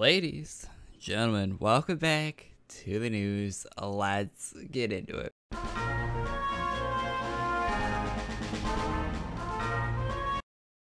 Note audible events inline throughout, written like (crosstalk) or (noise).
Ladies, gentlemen, welcome back to the news. Let's get into it.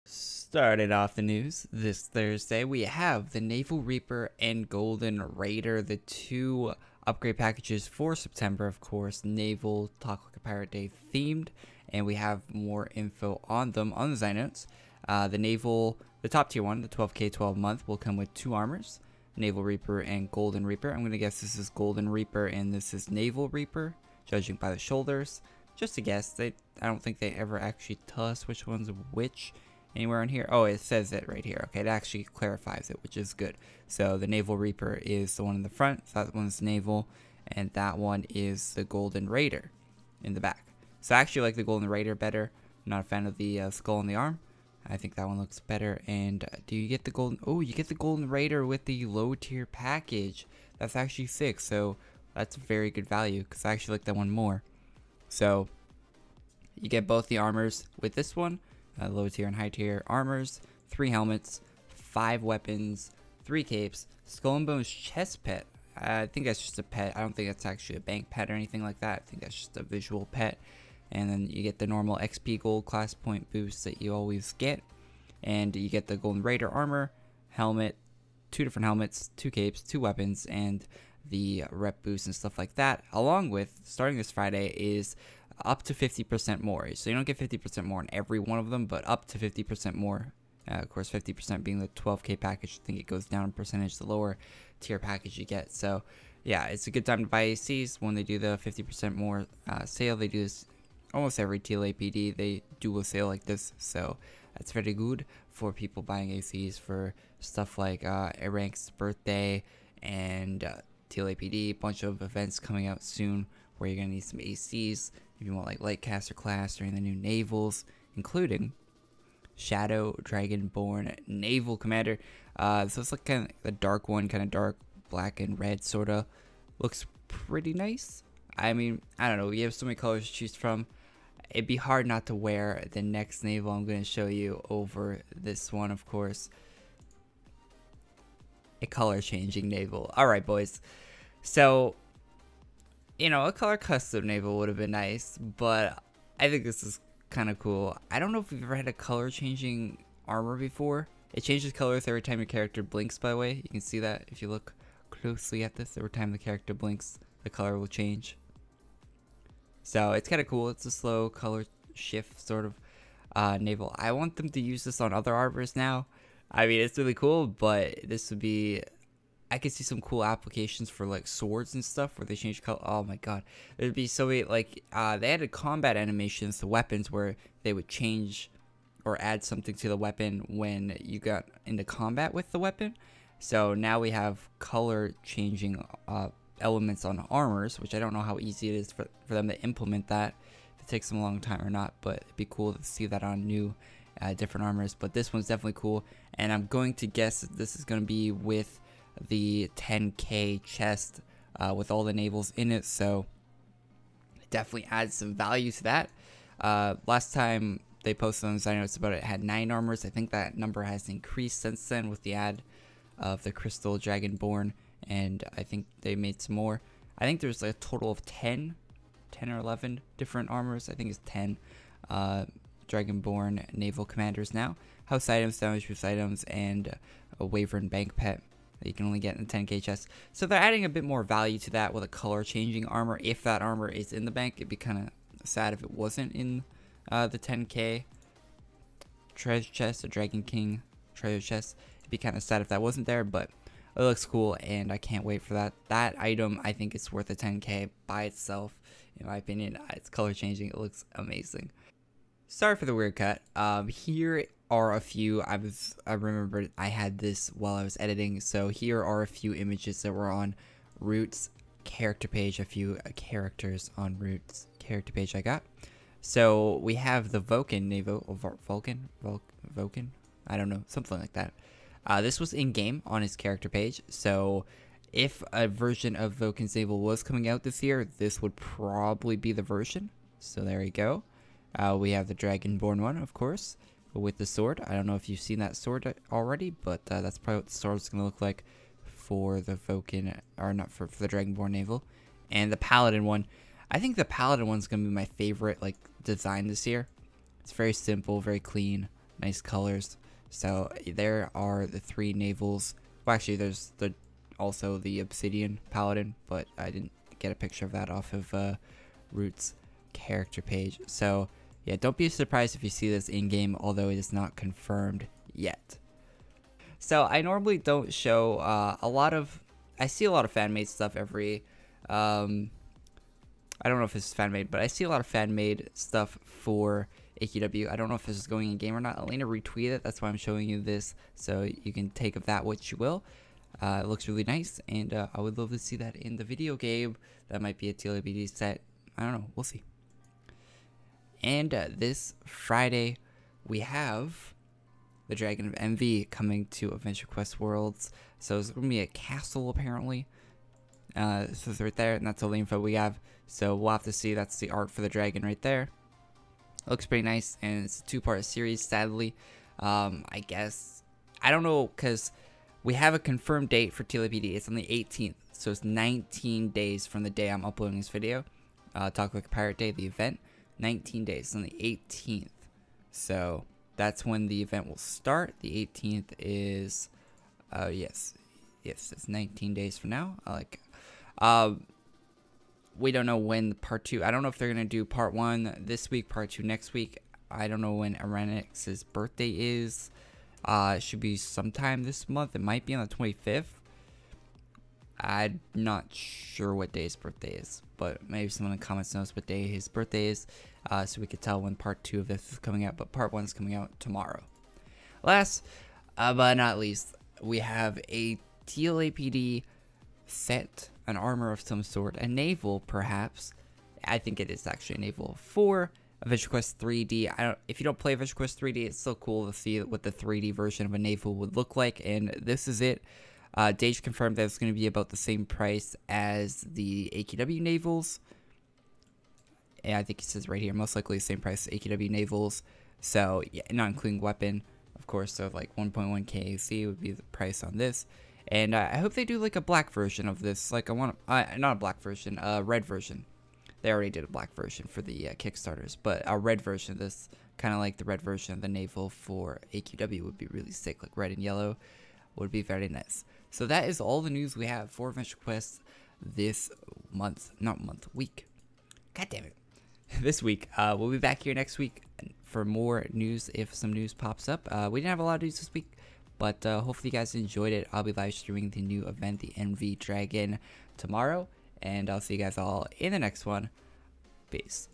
Starting off the news this Thursday, we have the Naval Reaper and Golden Raider, the two upgrade packages for September, of course, Naval a Pirate Day themed, and we have more info on them on the design notes. Uh, the Naval, the top tier one, the 12k 12 month, will come with two armors, Naval Reaper and Golden Reaper. I'm going to guess this is Golden Reaper and this is Naval Reaper, judging by the shoulders. Just a guess. They, I don't think they ever actually tell us which one's which anywhere on here. Oh, it says it right here. Okay, it actually clarifies it, which is good. So the Naval Reaper is the one in the front. So that one's Naval, and that one is the Golden Raider in the back. So I actually like the Golden Raider better. I'm not a fan of the uh, skull on the arm. I think that one looks better. And uh, do you get the golden? Oh, you get the Golden Raider with the low tier package. That's actually sick. So that's very good value because I actually like that one more. So you get both the armors with this one, uh, low tier and high tier armors, three helmets, five weapons, three capes, Skull and Bones chest pet. I think that's just a pet. I don't think that's actually a bank pet or anything like that. I think that's just a visual pet and then you get the normal XP gold class point boost that you always get, and you get the Golden Raider armor, helmet, two different helmets, two capes, two weapons, and the rep boost and stuff like that. Along with starting this Friday is up to 50% more. So you don't get 50% more in every one of them, but up to 50% more. Uh, of course, 50% being the 12k package. I think it goes down in percentage the lower tier package you get. So yeah, it's a good time to buy ACs when they do the 50% more uh, sale. They do this almost every TLAPD they do a sale like this, so that's very good for people buying ACs for stuff like uh, birthday and uh, TLAPD. Bunch of events coming out soon where you're gonna need some ACs if you want like Lightcaster class during the new navals, including Shadow Dragonborn Naval Commander. Uh, so it's like kind of a dark one, kind of dark black and red, sorta. Looks pretty nice. I mean, I don't know. You have so many colors to choose from it'd be hard not to wear the next naval I'm going to show you over this one, of course. A color changing naval. Alright, boys. So, you know, a color custom naval would have been nice, but I think this is kind of cool. I don't know if we've ever had a color changing armor before. It changes colors every time your character blinks, by the way. You can see that if you look closely at this. Every time the character blinks, the color will change. So it's kind of cool. It's a slow color shift sort of uh, naval. I want them to use this on other armors now. I mean, it's really cool, but this would be. I could see some cool applications for like swords and stuff where they change color. Oh my god, there'd be so many like uh, they added combat animations to weapons where they would change or add something to the weapon when you got into combat with the weapon. So now we have color changing uh, elements on armors, which I don't know how easy it is for, for them to implement that. If it takes them a long time or not, but it'd be cool to see that on new uh, different armors. But this one's definitely cool, and I'm going to guess this is going to be with the 10k chest uh, with all the navals in it, so it definitely adds some value to that. Uh, last time they posted on the notes about it, it had 9 armors. I think that number has increased since then with the add of the Crystal Dragonborn and I think they made some more. I think there's like a total of 10, 10 or 11 different armors. I think it's 10 uh, Dragonborn naval commanders now. House items, damage boost items, and a Wyvern bank pet that you can only get in the 10k chest. So they're adding a bit more value to that with a color changing armor. If that armor is in the bank, it'd be kind of sad if it wasn't in uh, the 10k treasure chest, a Dragon King treasure chest. It'd be kind of sad if that wasn't there, but it looks cool and I can't wait for that. That item I think it's worth a 10k by itself in my opinion. It's color changing. It looks amazing. Sorry for the weird cut. Um, here are a few. I was I remembered I had this while I was editing. So here are a few images that were on Roots character page. A few uh, characters on Roots character page I got. So we have the Vulcan Naval Vulcan Vulcan. I don't know something like that. Uh, this was in game on his character page, so if a version of Vulcan's Naval was coming out this year, this would probably be the version. So there you go. Uh, we have the Dragonborn one, of course, with the sword. I don't know if you've seen that sword already, but uh, that's probably what the sword is going to look like for the Vulcan, or not for, for the Dragonborn naval, and the Paladin one. I think the Paladin one's gonna be my favorite like design this year. It's very simple, very clean, nice colors. So there are the three navals. Well, actually, there's the also the Obsidian Paladin, but I didn't get a picture of that off of uh, Root's character page. So yeah, don't be surprised if you see this in game, although it is not confirmed yet. So I normally don't show uh, a lot of. I see a lot of fan made stuff every. Um, I don't know if this is fan made, but I see a lot of fan made stuff for AQW. I don't know if this is going in game or not. Alina retweeted it. That's why I'm showing you this. So you can take of that what you will. Uh, it looks really nice, and uh, I would love to see that in the video game. That might be a TLBD set. I don't know. We'll see. And uh, this Friday, we have the Dragon of Envy coming to Adventure Quest Worlds. So it's going to be a castle, apparently. Uh, so it's right there, and that's all the info we have. So we'll have to see. That's the art for the dragon right there. looks pretty nice, and it's a two-part series, sadly. Um, I guess. I don't know, because we have a confirmed date for TLPD. It's on the 18th, so it's 19 days from the day I'm uploading this video. Uh, Talk Like a Pirate Day, the event. 19 days on the 18th. So that's when the event will start. The 18th is, uh, yes, yes, it's 19 days from now. I like, um, we don't know when part two. I don't know if they're gonna do part one this week, part two next week. I don't know when Artix's birthday is. Uh, it should be sometime this month. It might be on the 25th. I'm not sure what day his birthday is, but maybe someone in the comments knows what day his birthday is, uh, so we could tell when part two of this is coming out. But part one is coming out tomorrow. Last uh, but not least, we have a TLAPD set, an armor of some sort, a naval perhaps. I think it is actually a naval for Adventure Quest 3D. I don't, if you don't play Adventure Quest 3D, it's still cool to see what the 3D version of a naval would look like, and this is it. Uh, Dage confirmed that it's going to be about the same price as the AQW navals. And I think he says right here, most likely the same price as AQW navals. So, yeah, not including weapon, of course. So, like 1.1 KAC would be the price on this. And uh, I hope they do like a black version of this. Like, I want, uh, not a black version, a red version. They already did a black version for the uh, Kickstarters, but a red version of this, kind of like the red version of the naval for AQW, would be really sick. Like red and yellow would be very nice. So that is all the news we have for Adventure Quest this month, not month, week. God damn it. (laughs) this week. Uh, we'll be back here next week for more news if some news pops up. Uh, we didn't have a lot of news this week, but uh, hopefully you guys enjoyed it. I'll be live streaming the new event, the Envy Dragon, tomorrow, and I'll see you guys all in the next one. Peace.